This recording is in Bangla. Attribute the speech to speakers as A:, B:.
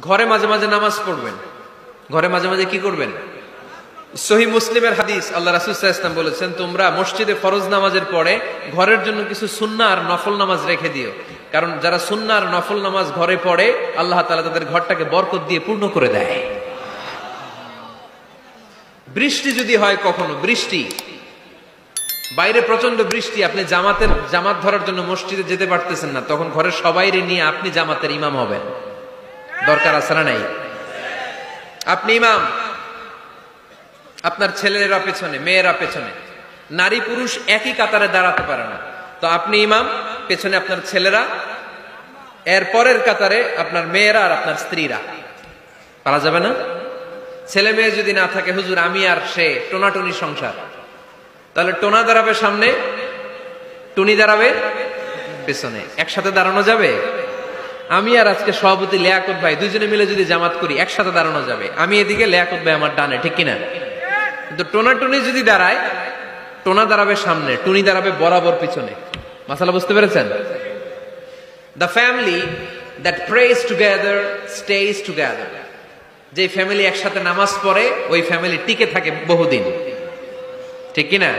A: ঘরে মাঝে মাঝে নামাজ পড়বেন। ঘরে মাঝে মাঝে কি করবেন? সহি মুসলিমের হাদিস, আল্লাহ রাসুল ইসলাম বলেছেন, তোমরা মসজিদে ফরজ নামাজের পরে ঘরের জন্য কিছু সুন্না আর নফল নামাজ রেখে দিও। কারণ যারা সুন্না আর নফল নামাজ ঘরে পড়ে, আল্লাহ তালা তাদের ঘরটাকে বরকত দিয়ে পূর্ণ করে দেয়। বৃষ্টি যদি হয় কখনো, বৃষ্টি। বাইরে প্রচণ্ড বৃষ্টি, আপনি জামাতের, জামাত ধরার জন্য মসজিদে যেতে পারতেছেন না, তখন ঘরের সবাইরে নিয়ে আপনি জামাতের ইমাম হবেন। দরকার আছে না নাই? আপনি ইমাম, আপনার ছেলেরা পেছনে, মেয়েরা পেছনে, নারী পুরুষ একই কাতারে দাঁড়াতে পারে না। তো আপনি ইমাম, পেছনে আপনার ছেলেরা, এর পরের কাতারে আপনার মেয়েরা আর আপনার স্ত্রীরা। পারা যাবে না? ছেলে মেয়ে যদি না থাকে, হুজুর, আমি আর সে, টোনাটুনি সংসার। তাহলে টোনা দাঁড়াবে সামনে, টুনি দাঁড়াবে পেছনে। একসাথে দাঁড়ানো যাবে? আমি আর আজকে সভাপতি লেয়াকত ভাই দুজনে মিলে যদি জামাত করি, একসাথে দাঁড়ানো যাবে। আমি এদিকে লেয়াকত ভাই আমার ডানে, ঠিক কিনা? কিন্তু টোনা টুনি যদি দাঁড়ায়, টোনা দাঁড়াবে সামনে, টুনি দাঁড়াবে বরাবর পিছনে। মাসালা বুঝতে পেরেছেন? The family that prays together stays together যে ফ্যামিলি একসাথে নামাজ পড়ে, ওই ফ্যামিলি টিকে থাকে বহুদিন। ঠিক কিনা?